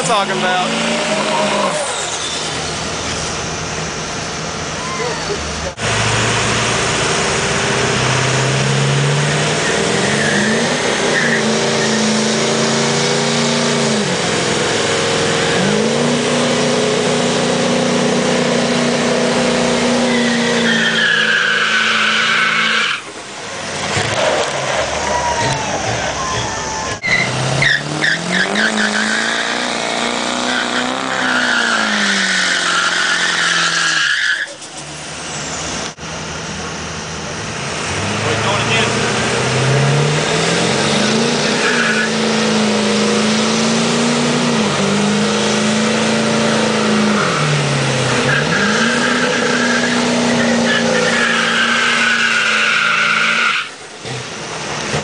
I'm talking about. We're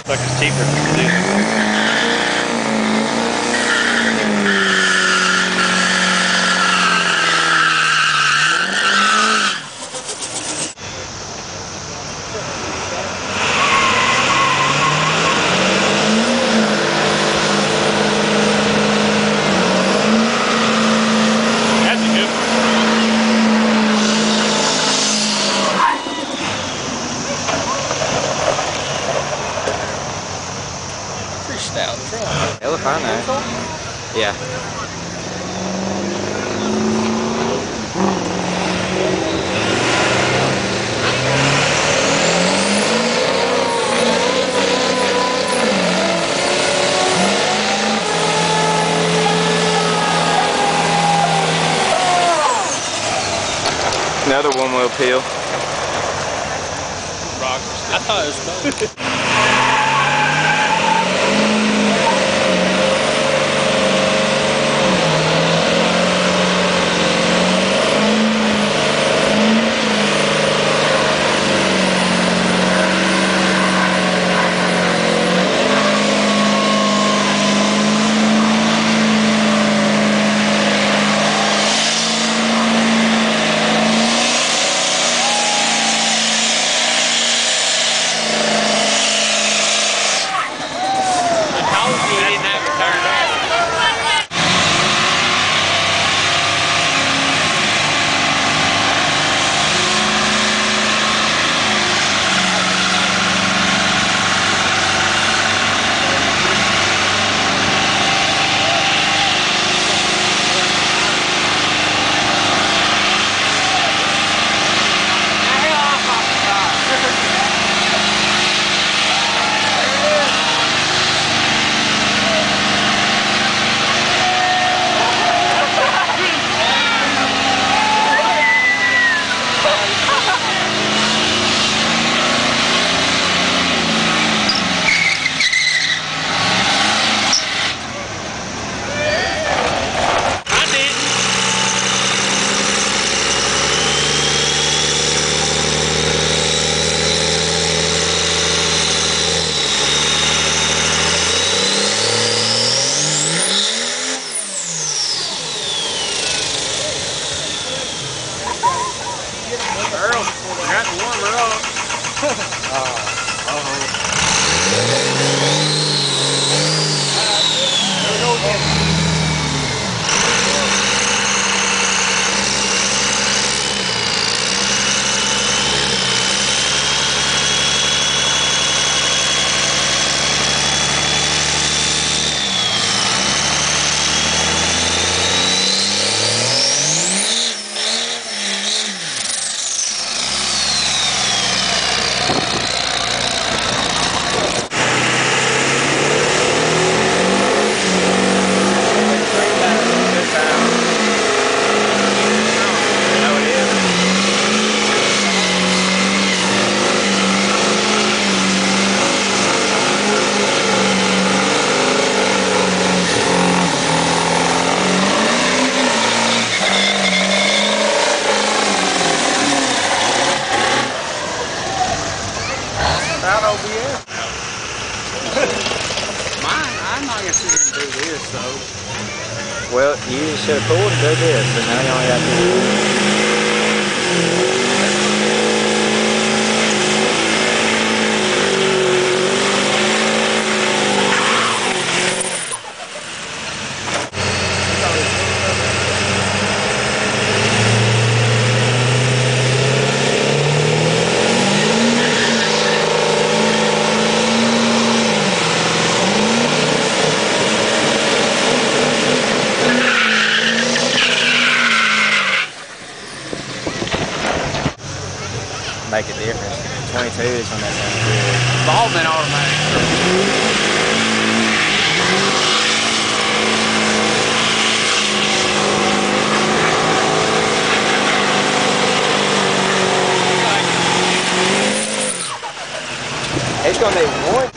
It's cheaper to do this. That's a good one. Pretty stout truck. It look fine though. Yeah. Another one wheel peel. I thought it was Well, you should have pulled to do this, and now you only got to. Make a difference. 22 is when that sounds good. Been automatic. It's gonna be